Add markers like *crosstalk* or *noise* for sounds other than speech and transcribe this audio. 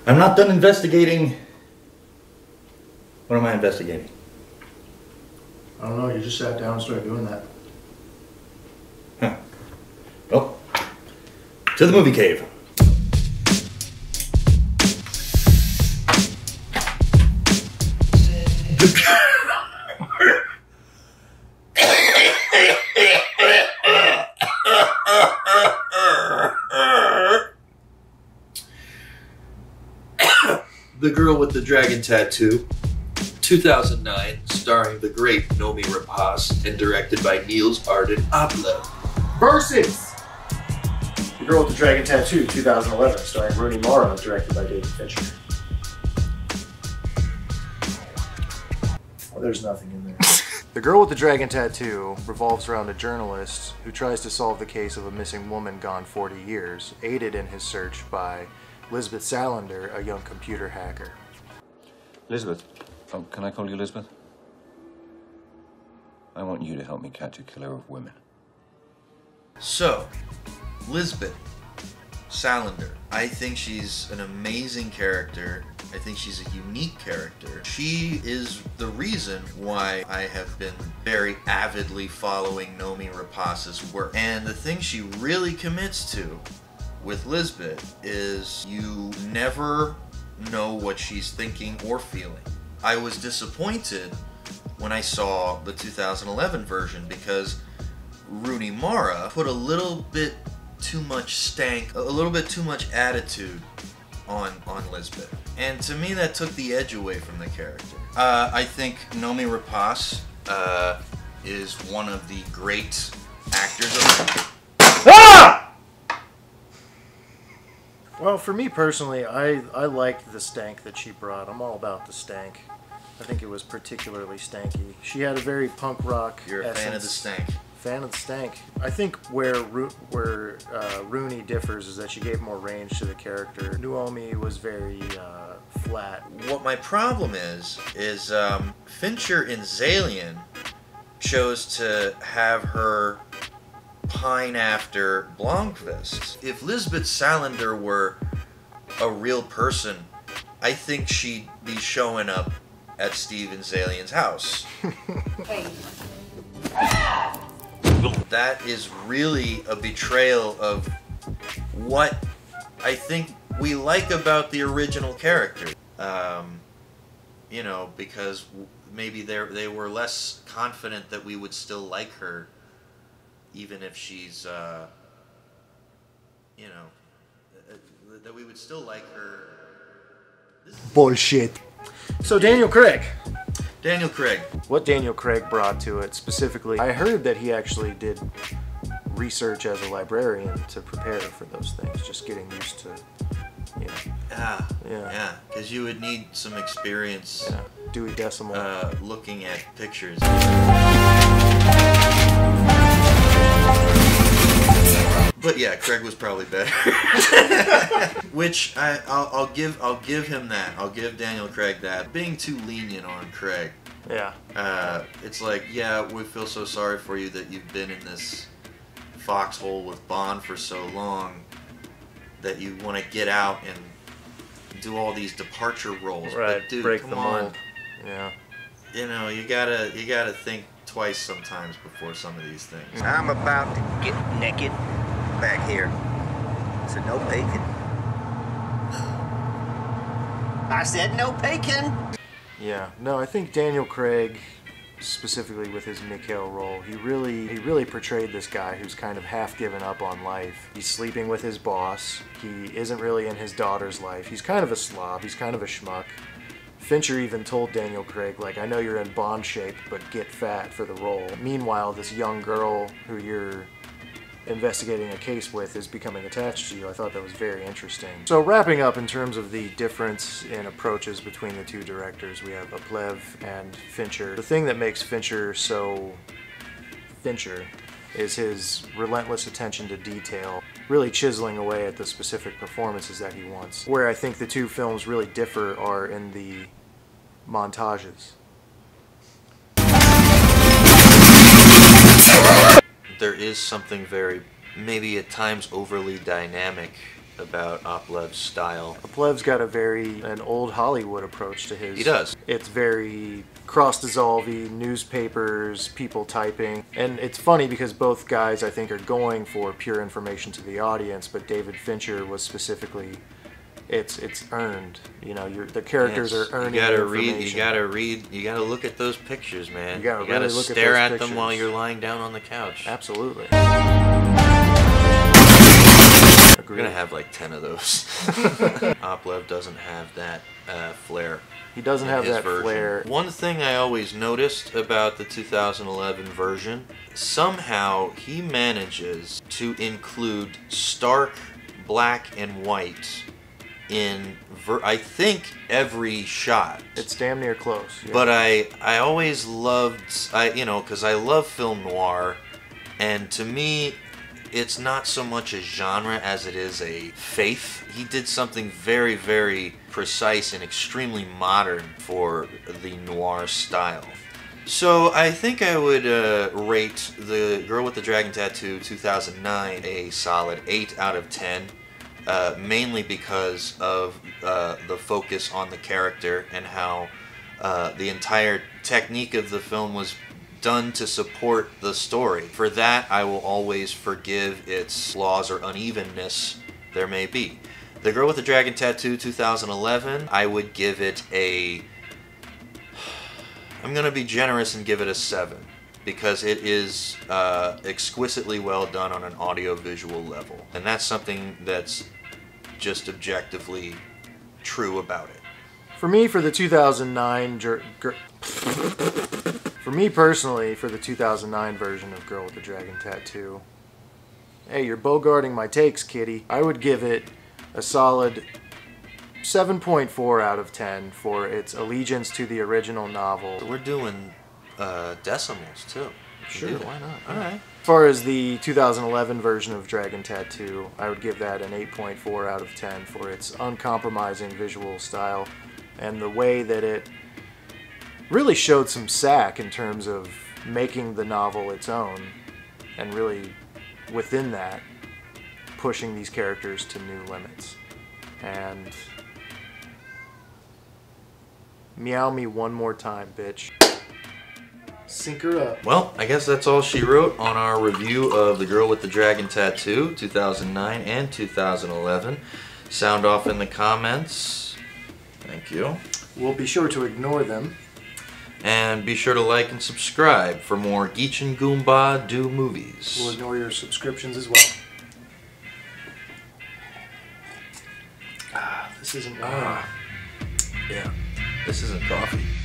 this back? I'm not done investigating. What am I investigating? I don't know. You just sat down and started doing that. Huh. Well, to the movie cave. *laughs* the Girl with the Dragon Tattoo, 2009, starring the great Noomi Rapace and directed by Niels Arden Oplev. Versus The Girl with the Dragon Tattoo, 2011, starring Rooney Mara, directed by David Fincher. Oh, there's nothing in there. *laughs* The Girl with the Dragon Tattoo revolves around a journalist who tries to solve the case of a missing woman gone 40 years, aided in his search by Lisbeth Salander, a young computer hacker. Elizabeth. Oh, can I call you Elizabeth? I want you to help me catch a killer of women. So, Lisbeth Salander. I think she's an amazing character. I think she's a unique character. She is the reason why I have been very avidly following Noomi Rapace's work. And the thing she really commits to with Lisbeth is you never know what she's thinking or feeling. I was disappointed when I saw the 2011 version because Rooney Mara put a little bit too much stank, a little bit too much attitude on on Lisbeth, and to me that took the edge away from the character. Uh, I think Noomi Rapace uh, is one of the great actors of. Ah! Well, for me personally, I, I liked the stank that she brought. I'm all about the stank. I think it was particularly stanky. She had a very punk rock. You're a essence. fan of the stank. Fan of the stank. I think where Ro- where uh, Rooney differs is that she gave more range to the character. Noomi was very uh, flat. What my problem is is um, Fincher in Zaillian chose to have her pine after Blomkvist. If Lisbeth Salander were a real person, I think she'd be showing up at Steven Zaillian's house. *laughs* that is really a betrayal of what I think we like about the original character. Um, you know, because maybe they they were less confident that we would still like her, even if she's, uh, you know, uh, uh, that we would still like her. Bullshit. So Daniel Craig. Daniel Craig. What Daniel Craig brought to it specifically, I heard that he actually did research as a librarian to prepare for those things, just getting used to, you know, Yeah, Yeah. yeah, because you would need some experience yeah, Dewey Decimal. uh, looking at pictures. Yeah, Craig was probably better. *laughs* Which I, I'll, I'll give I'll give him that. I'll give Daniel Craig that. Being too lenient on Craig. yeah. Uh, it's like, yeah, we feel so sorry for you that you've been in this foxhole with Bond for so long that you want to get out and do all these departure roles. Right. But dude, Break come the on. mold. Yeah. You know, you gotta you gotta think twice sometimes before some of these things. I'm about to get naked back here. So no bacon. I said no bacon. Yeah. No, I think Daniel Craig, specifically with his Mikael role, he really he really portrayed this guy who's kind of half given up on life. He's sleeping with his boss. He isn't really in his daughter's life. He's kind of a slob. He's kind of a schmuck. Fincher even told Daniel Craig, like, I know you're in Bond shape, but get fat for the role. Meanwhile, this young girl who you're investigating a case with is becoming attached to you. I thought that was very interesting. So wrapping up in terms of the difference in approaches between the two directors, we have Oplev and Fincher. The thing that makes Fincher so Fincher is his relentless attention to detail, really chiseling away at the specific performances that he wants. Where I think the two films really differ are in the montages. There is something very maybe at times overly dynamic about Oplev's style. Plev's got a very an old Hollywood approach to his. He does. It's very cross dissolvey, newspapers, people typing, and it's funny because both guys I think are going for pure information to the audience, but David Fincher was specifically. It's it's earned. You know, your the characters are earning. You gotta read. You gotta read. You gotta look at those pictures, man. You gotta really look at stare those at them while you're lying down on the couch. Absolutely. We're gonna have like ten of those. *laughs* *laughs* Oplev doesn't have that uh, flair. He doesn't have that version. flair. One thing I always noticed about the 2011 version, somehow he manages to include stark black and white in ver- I think every shot. It's damn near close. yeah. But I I always loved I you know cuz I love film noir and to me it's not so much a genre as it is a faith. He did something very very precise and extremely modern for the noir style. So I think I would uh, rate the Girl with the Dragon Tattoo 2009 a solid 8 out of 10 uh, mainly because of uh, the focus on the character and how uh, the entire technique of the film was done to support the story. For that, I will always forgive its flaws or unevenness there may be. The Girl with the Dragon Tattoo 2011, I would give it a. *sighs* I'm going to be generous and give it a 7 because it is uh, exquisitely well done on an audio visual level. And that's something that's just objectively true about it. For me, for the 2009, for me personally, for the 2009 version of Girl with the Dragon Tattoo, hey, you're bogarting my takes, kitty. I would give it a solid 7.4 out of 10 for its allegiance to the original novel. We're doing uh, decimals too. Sure. Dude, why not? All right. As far as the 2011 version of Dragon Tattoo, I would give that an 8.4 out of 10 for its uncompromising visual style and the way that it really showed some sack in terms of making the novel its own and really within that pushing these characters to new limits. And meow me one more time, bitch. Sync her up. Well, I guess that's all she wrote on our review of The Girl with the Dragon Tattoo 2009 and 2011. Sound off in the comments. Thank you. We'll be sure to ignore them. And be sure to like and subscribe for more Geech and Goomba do movies. We'll ignore your subscriptions as well. Ah, this isn't wine. Yeah, this isn't coffee.